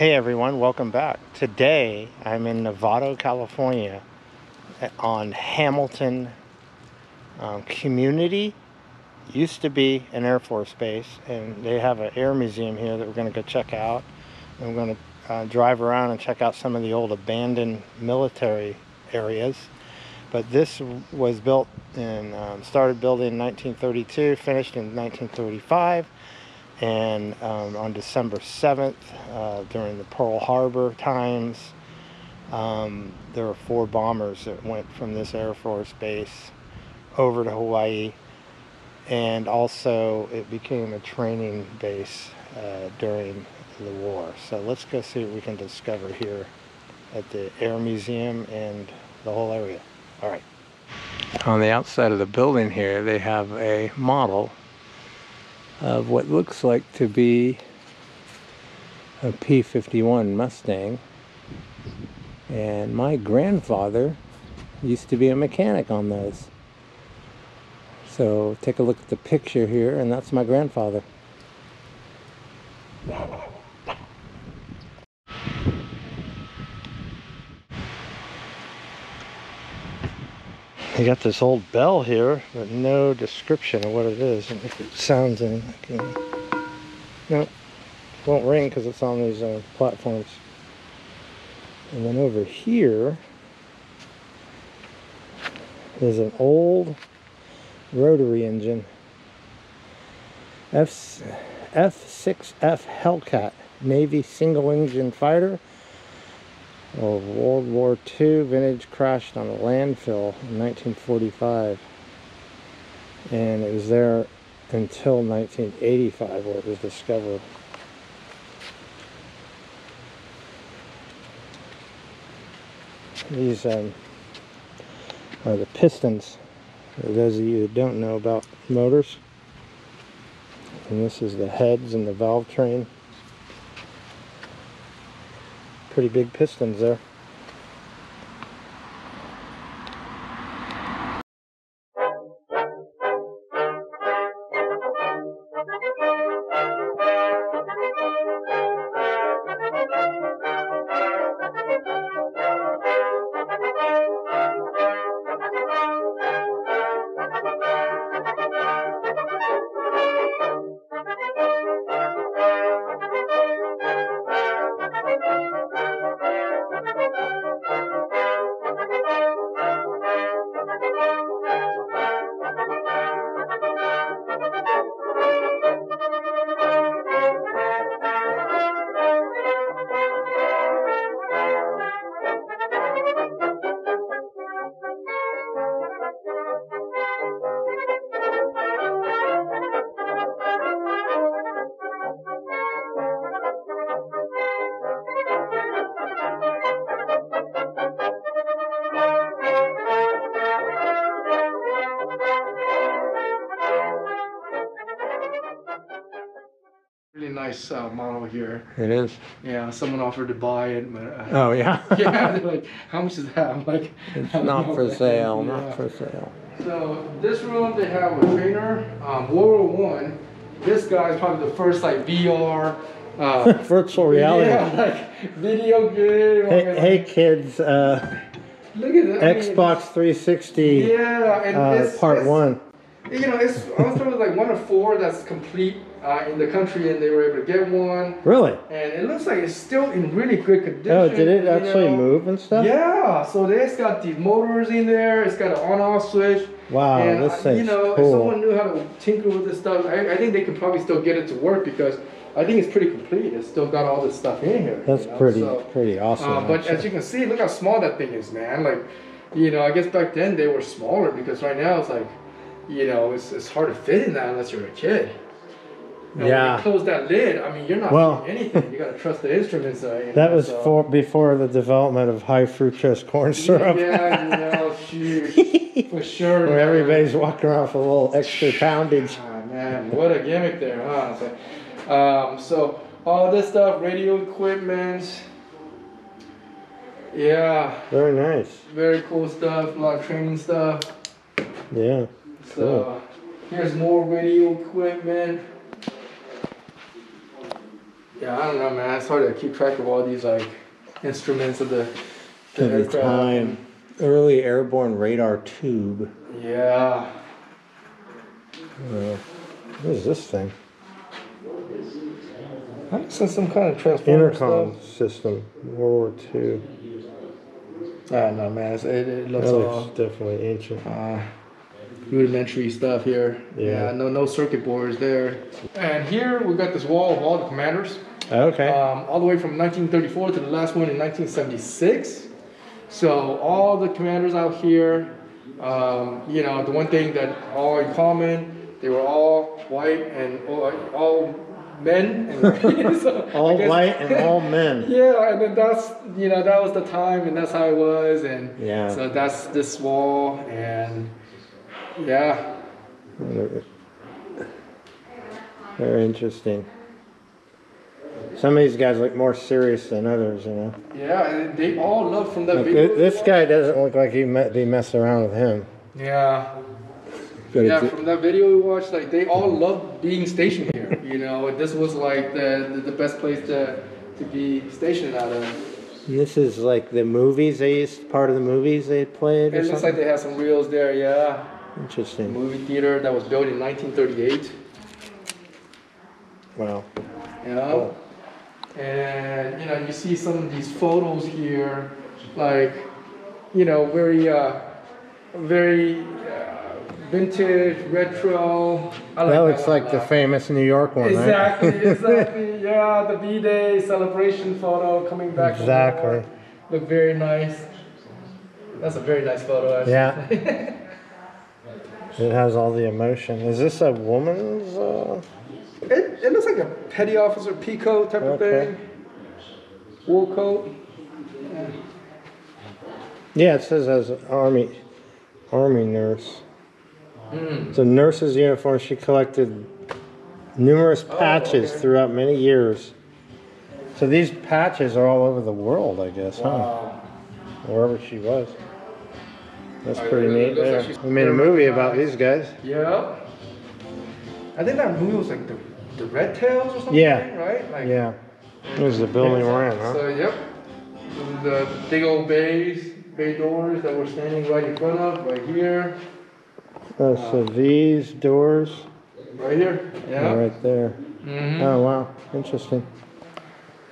Hey everyone, welcome back. Today I'm in Novato, California on Hamilton um, Community. Used to be an Air Force base and they have an air museum here that we're going to go check out. And we're going to uh, drive around and check out some of the old abandoned military areas. But this was built and um, started building in 1932, finished in 1935 and um, on December 7th, uh, during the Pearl Harbor times, um, there were four bombers that went from this Air Force base over to Hawaii, and also it became a training base uh, during the war. So let's go see what we can discover here at the Air Museum and the whole area. All right. On the outside of the building here, they have a model of what looks like to be a P-51 Mustang. And my grandfather used to be a mechanic on those. So take a look at the picture here, and that's my grandfather. Got this old bell here, but no description of what it is. And if it sounds in, I can... No, it won't ring because it's on these uh, platforms. And then over here is an old rotary engine. F F6F Hellcat Navy single engine fighter of World War II vintage crashed on a landfill in 1945 and it was there until 1985 where it was discovered. These um, are the pistons for those of you that don't know about motors. And this is the heads and the valve train pretty big pistons there. Nice uh, model here. It is. Yeah, someone offered to buy it, but uh, Oh yeah. yeah, they're like, how much is that? I'm like, it's know, for sale. Yeah. Not for sale. So this room they have a trainer, um, World War One. This guy is probably the first like VR. Uh, Virtual reality. Yeah, like video game. Hey, hey kids, uh, Look at that. I mean, Xbox 360 Yeah, and uh, it's, Part it's- One. You know, it's I was told like one of four that's complete uh, in the country, and they were able to get one. Really? And it looks like it's still in really good condition. Oh, did it actually know. move and stuff? Yeah, so it's got the motors in there. It's got an on-off switch. Wow, and this uh, thing's you know, cool. if someone knew how to tinker with this stuff, I, I think they could probably still get it to work because I think it's pretty complete. It's still got all this stuff in here. That's you know, pretty so, pretty awesome. uh, but as you can see, look how small that thing is, man. Like, you know, I guess back then they were smaller because right now it's like, you know, it's, it's hard to fit in that unless you're a kid. You know, Yeah. Close that lid, I mean, you're not Well- anything. You got to trust the instruments. Uh, you that know, was so- for before the development of high fructose corn syrup. Yeah, you know, shoot, for sure. Where man. everybody's walking around with a little extra poundage. Ah, man, what a gimmick there, huh? Like, um, so all this stuff, radio equipment. Yeah, Very nice. very cool stuff. A lot of training stuff. Yeah. So here's more radio equipment. Yeah, I don't know, man. It's hard to keep track of all these like instruments of the, the the time, early airborne radar tube. Yeah. Uh, what is this thing? Is some kind of transformer Intercom system, World War II. stuff. Ah, no, man. It, it looks looks definitely ancient. uh, rudimentary stuff here. Yeah. No, no circuit boards there. And here we got this wall of all the commanders. Okay. um, all the way from 1934 to the last one in 1976. So all the commanders out here, um, you know, the one thing that all in common, they were all white and all, all men. And so all guess- white and all men. Yeah, and then that's you know that was the time, and that's how it was, and Yeah. so that's this wall, and yeah, Very interesting. Some of these guys look more serious than others, you know. yeah, and they all love from that Like, video. this guy doesn't look like he me- be messing around with him. yeah. But Yeah, from that video we watched, like they all loved being stationed here. You know, this was like the the, the best place to to be stationed out of. this is like the movies they used, part of the movies they had played. Or It looks like they have some reels there. Yeah, Interesting. movie theater that was built in 1938. Wow. You know, and you know you see some of these photos here, like you know very uh, very. Uh, Vintage, retro. I That looks a like the famous New York one, right? Exactly, exactly. Yeah, the V-Day celebration photo coming back. Exactly. Look very nice. That's a very nice photo. Actually. Yeah. It has all the emotion. Is this a woman's? Uh... It, it looks like a petty officer peacoat type of thing. Wool coat. Yeah, it says as an army, army nurse. Mm. It's a nurse's uniform. She collected numerous patches Oh, okay. throughout many years. So these patches are all over the world, I guess, huh? Wherever she was. That's Oh, pretty it neat. looks like We made a movie about these guys. Yeah. I think that movie was like the the Red Tails or something. Yeah. Right. Like, Yeah. Here's the building we're in, huh? So yep, the big old bays, bay doors that we're standing right in front of, right here, Oh, so these doors right here. Yeah. right there. Mm -hmm. Oh, wow. Interesting.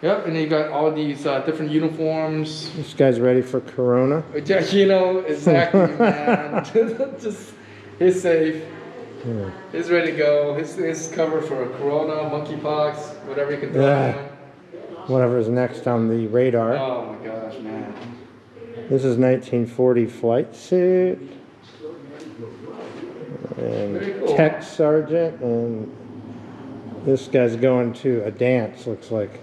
Yep, and you got all these uh, different uniforms. This guy's ready for Corona. Yeah, you know exactly, man. Just he's safe. Yeah. He's ready to go. His, he's covered for corona, monkeypox, whatever you can throw Yeah. Whatever's next on the radar. Oh my gosh, man. This is 1940 flight suit. And cool. tech sergeant, and this guy's going to a dance, looks like.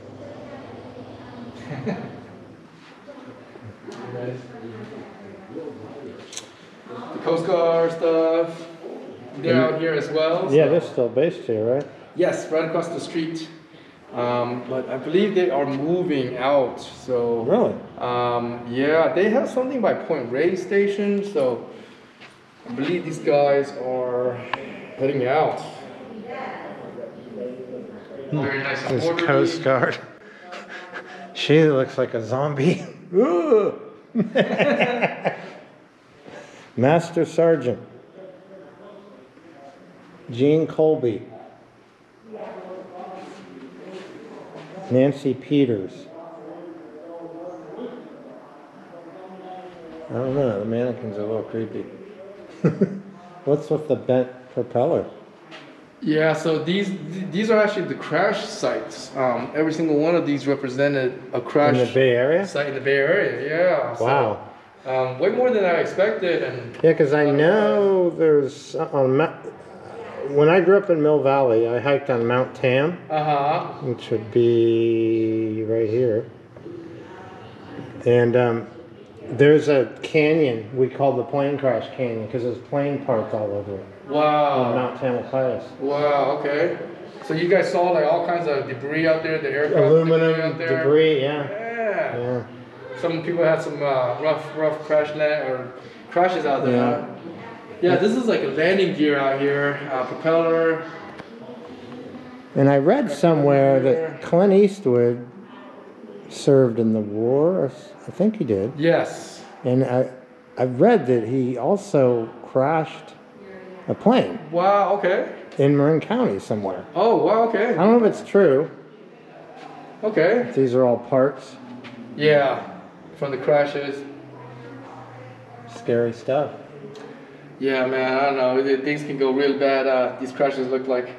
The Coast Guard stuff. They're out here as well. Yeah, they're still based here, right? Yes, right across the street. Um, but I believe they are moving out. So Really? um, yeah, they have something by Point Reyes Station. So I believe these guys are heading out. Very nice This. Coast Guard. she looks like a zombie. Master Sergeant. Gene Colby. Nancy Peters. I don't know, the mannequins are a little creepy. What's with the bent propeller? Yeah, so these these are actually the crash sites. Um, every single one of these represented a crash In the Bay Area? site in the Bay Area. Yeah. so, Wow. um, way more than I expected, and Yeah, because I know there's on Ma- when I grew up in Mill Valley, I hiked on Mount Tam, uh huh. which would be right here, and um, there's a canyon we call the plane crash canyon because there's plane parts all over it on Wow. Mount Tamalpais. Wow. Okay. So you guys saw like all kinds of debris out there, the aircraft debris Aluminum out there. debris, yeah, Yeah. yeah. Some people had some uh, rough, rough crash land or crashes out there. Yeah. huh? Yeah, this is like a landing gear out here, uh, propeller. And I read somewhere that Clint Eastwood served in the war. I think he did. Yes. And I, I read that he also crashed a plane Wow. Okay. in Marin County somewhere. Oh. Wow. Okay. I don't know if it's true. Okay. These are all parts. Yeah. From the crashes. Scary stuff. Yeah, man. I don't know. Th- Things can go real bad. Uh, these crashes look like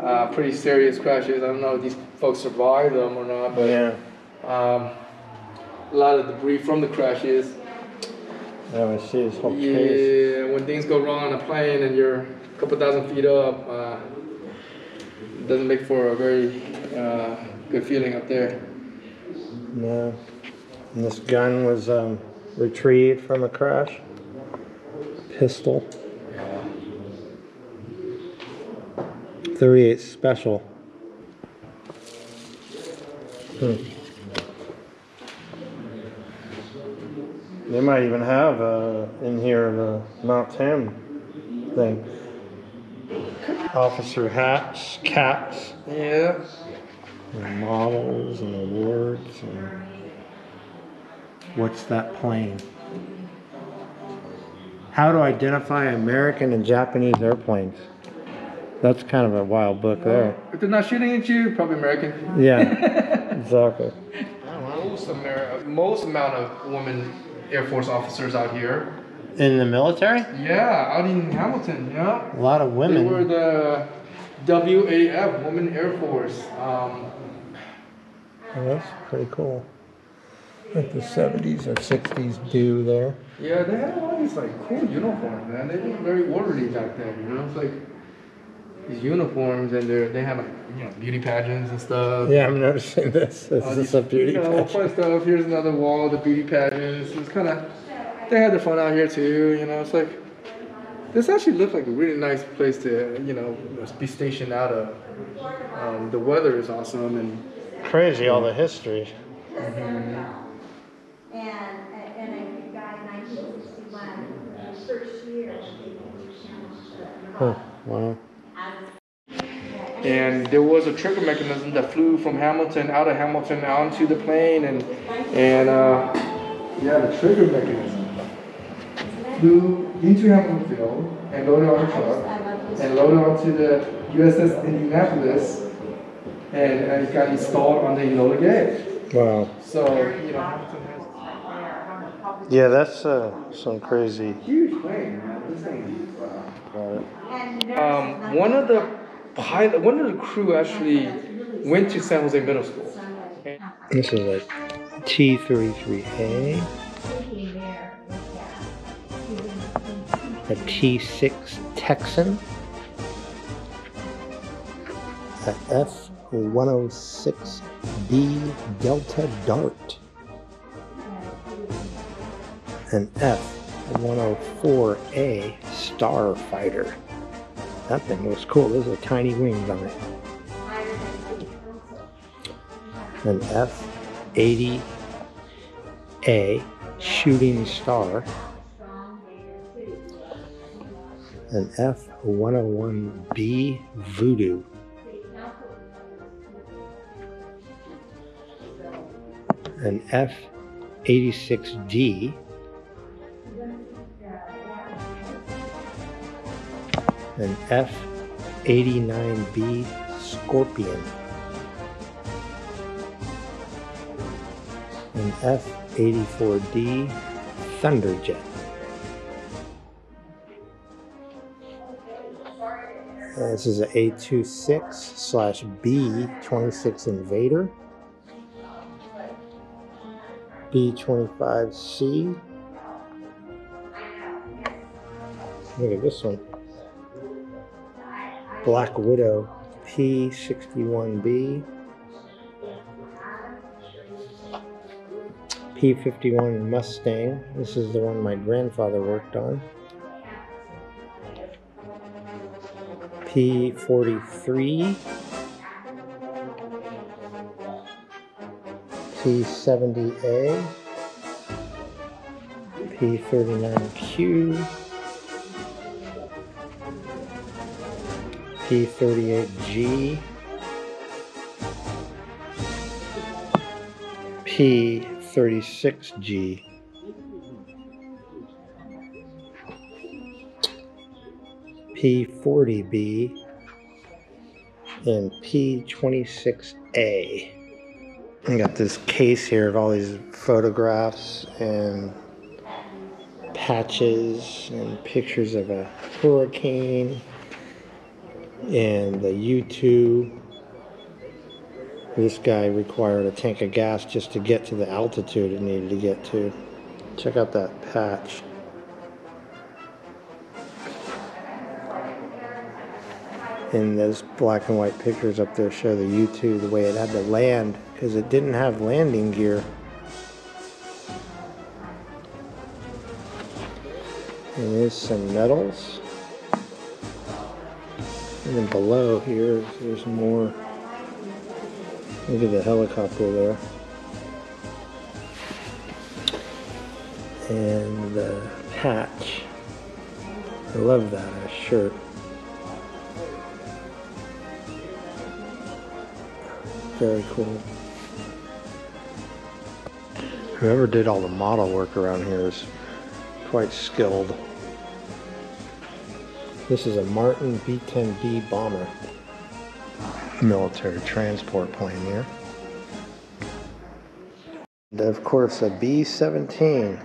uh, pretty serious crashes. I don't know if these folks survived them or not, but Yeah. um, a lot of debris from the crashes. Yeah, I see whole case. Yeah, when things go wrong on a plane and you're a couple thousand feet up, uh, it doesn't make for a very uh, good feeling up there. No. And this gun was um, retrieved from a crash. Pistol. 38 special. Hmm. They might even have uh, in here the Mount Tam thing. Officer hats, caps, Yeah. and models and awards and what's that plane? How to identify American and Japanese airplanes. That's kind of a wild book there. If they're not shooting at you, probably American. Yeah, exactly. Most, Amer- most amount of women Air Force officers out here. In the military, Yeah, out in Hamilton. Yeah. a lot of women. They were the WAF, Women Air Force. Um, Oh, that's pretty cool. Like the 70s or 60s do there. yeah, they had all these like cool uniforms, man. They looked very orderly back then. You know, it's like these uniforms, and they they have like you know beauty pageants and stuff. Yeah, I'm noticing this. This is a beauty You know, pageant. fun stuff. Here's another wall, of the beauty pageants. It's kind of, they had their fun out here too. You know, it's like, this actually looked like a really nice place to, you know, be stationed out of. Um, the weather is awesome, and Crazy, all the history. And, and a guy in nineteen sixty-one, the first year. Huh, wow. and there was a trigger mechanism that flew from Hamilton out of Hamilton onto the plane, and and uh, yeah, the trigger mechanism flew into Hamilton Field and loaded on a truck. and loaded onto the USS Indianapolis, and, and it got installed on the Enola Gay. Wow. So, you know, Hamilton has Yeah, that's uh, some crazy. huge plane, man. This thing is, wow. Uh, Um, one of the pilot, one of the crew actually went to San Jose Middle School. this is a T33A, a T6 Texan, a F106B Delta Dart, an F104A Starfighter. That thing looks cool. Those are tiny wings on it. An F-80A Shooting Star. An F-101B Voodoo. An F-86D an F 89B Scorpion. an F-84D Thunderjet. Uh, this is an A26 slash B26 Invader. B25C. Look at this one. Black Widow P61B. P51 Mustang. This is the one my grandfather worked on. P43. P70A. P39Q. P38G, P36G. P40B and P26A. I got this case here of all these photographs and patches and pictures of a hurricane and the U2. This guy required a tank of gas just to get to the altitude it needed to get to. Check out that patch. And those black and white pictures up there show the U2 the way it had to land because it didn't have landing gear. And there's some medals. And then below here, there's more. Look at the helicopter there. And the patch. I love that shirt. Very cool. Whoever did all the model work around here is quite skilled. This is a Martin B-10B bomber. Military transport plane here. And of course a B-17.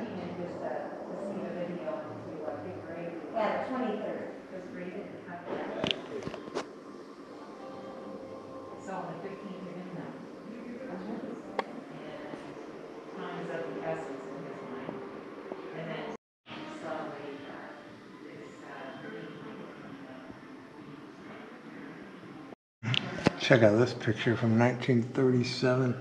Yeah, the twenty-third. So on the fifteenth, you're in now. And time is of the essence in his mind. And then slowly, this, uh, Check out this picture from 1937.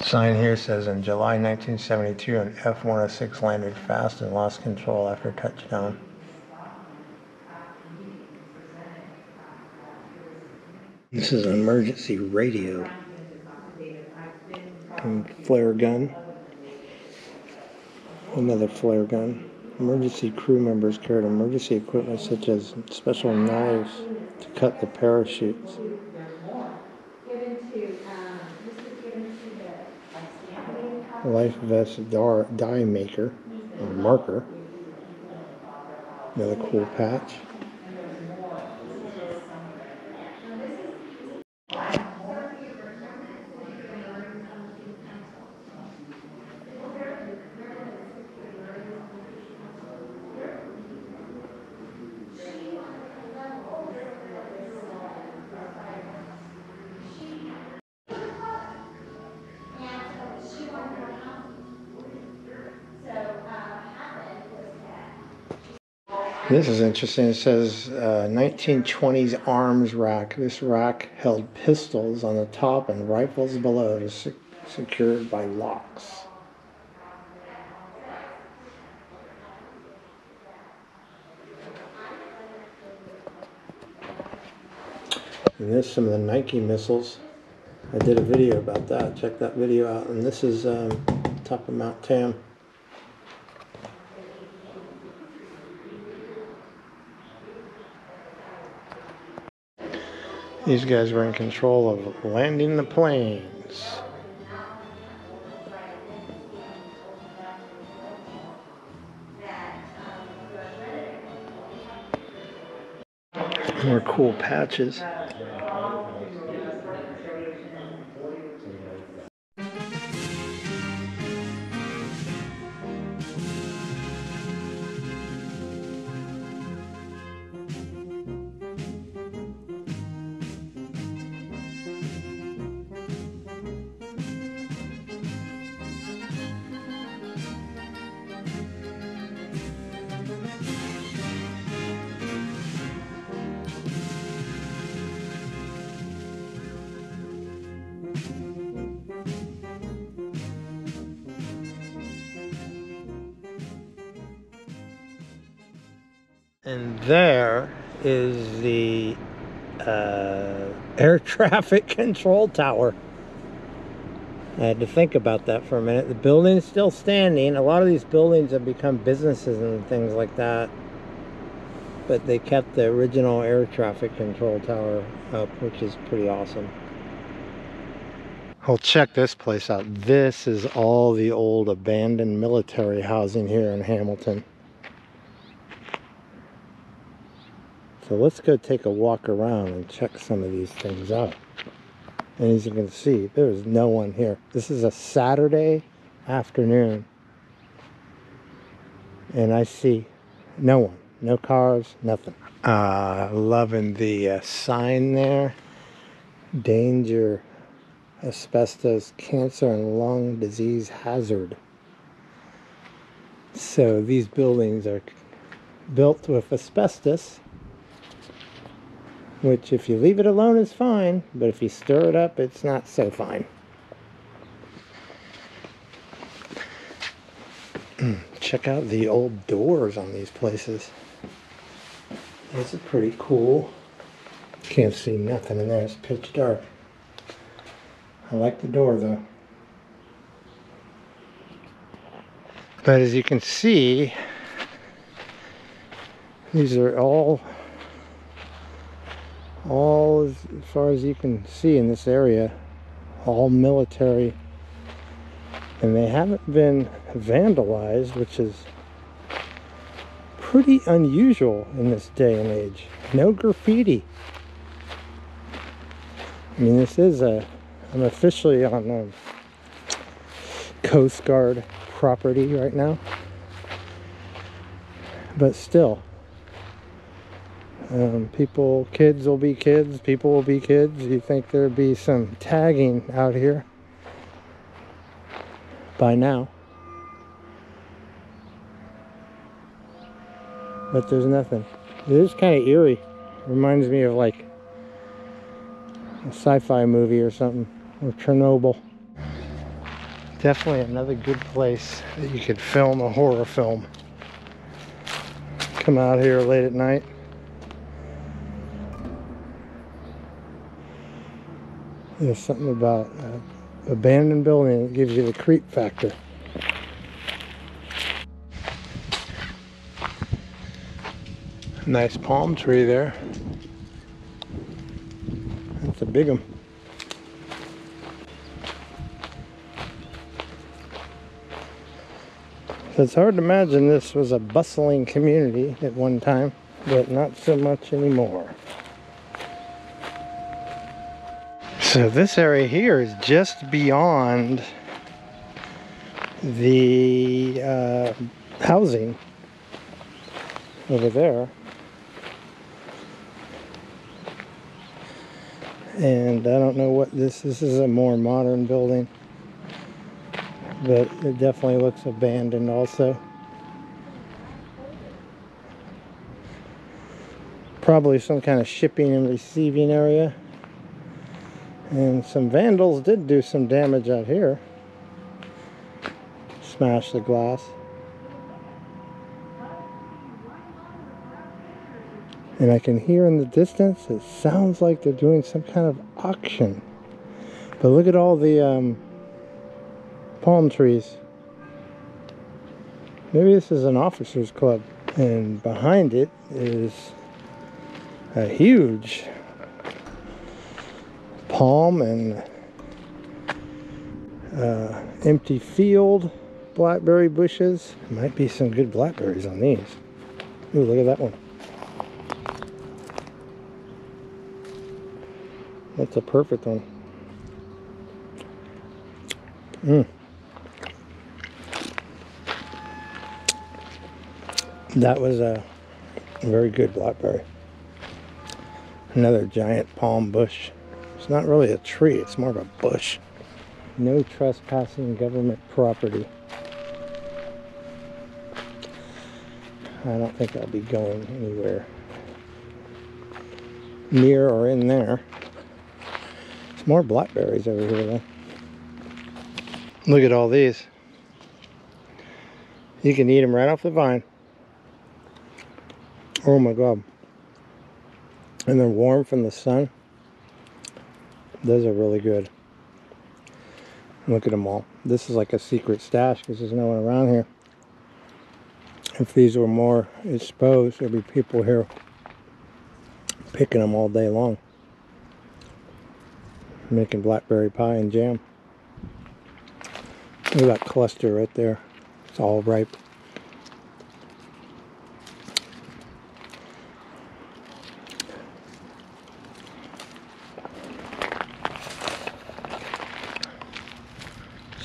Sign here says in July 1972, an F-106 landed fast and lost control after touchdown. This is an emergency radio and flare gun. Another flare gun. Emergency crew members carried emergency equipment such as special knives to cut the parachutes. Life vest dye maker or marker. Another cool patch. This is interesting. It says uh, 1920s arms rack. This rack held pistols on the top and rifles below, se- secured by locks. And this some of the Nike missiles. I did a video about that. Check that video out. And this is um, top of Mount Tam. These guys were in control of landing the planes. More cool patches. And there is the uh, air traffic control tower. I had to think about that for a minute. The building's still standing. A lot of these buildings have become businesses and things like that. But they kept the original air traffic control tower up, which is pretty awesome. Well, check this place out. This is all the old abandoned military housing here in Hamilton. So let's go take a walk around and check some of these things out. And as you can see, there's no one here. This is a Saturday afternoon. And I see no one. No cars, nothing. Uh, loving the uh, sign there. Danger, asbestos, cancer, and lung disease hazard. So these buildings are built with asbestos which if you leave it alone is fine, but if you stir it up, it's not so fine. Check out the old doors on these places. Those are pretty cool. Can't see nothing in there, it's pitch dark. I like the door though. But as you can see, these are all all as far as you can see in this area all military. And they haven't been vandalized which is pretty unusual in this day and age. No graffiti. I mean this is a I'm officially on a Coast Guard property right now but still um, people, kids will be kids, people will be kids. You think there'd be some tagging out here by now. But there's nothing. It is kind of eerie. Reminds me of like a sci-fi movie or something, or Chernobyl. Definitely another good place that you could film a horror film. Come out here late at night. There's something about abandoned building that gives you the creep factor. Nice palm tree there. That's a big one. It's hard to imagine this was a bustling community at one time, but not so much anymore. So this area here is just beyond the uh, housing over there. And I don't know what this, this is a more modern building, but it definitely looks abandoned also. Probably some kind of shipping and receiving area. And some vandals did do some damage out here. Smash the glass. And I can hear in the distance, it sounds like they're doing some kind of auction. But look at all the um, palm trees. Maybe this is an officer's club. And behind it is a huge palm and uh, empty field blackberry bushes. Might be some good blackberries on these. Ooh, look at that one. That's a perfect one. Mm. That was a very good blackberry. Another giant palm bush. It's not really a tree, it's more of a bush. No trespassing government property. I don't think I'll be going anywhere near or in there. There's more blackberries over here though. Look at all these. You can eat them right off the vine. Oh my god. And they're warm from the sun. Those are really good. Look at them all. This is like a secret stash because there's no one around here. If these were more exposed, there'd be people here picking them all day long. Making blackberry pie and jam. Look at that cluster right there. It's all ripe.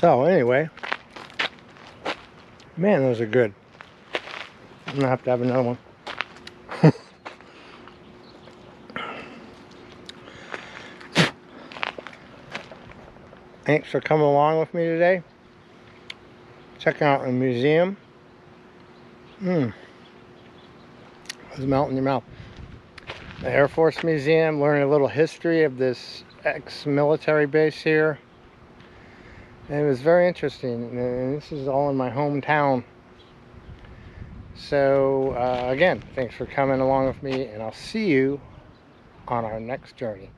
So anyway, man, those are good. I'm gonna have to have another one. Thanks for coming along with me today. Checking out the museum. Mmm. It's melting in your mouth. The Air Force Museum, learning a little history of this ex-military base here. And it was very interesting. And this is all in my hometown. So, uh, again, thanks for coming along with me, and I'll see you on our next journey.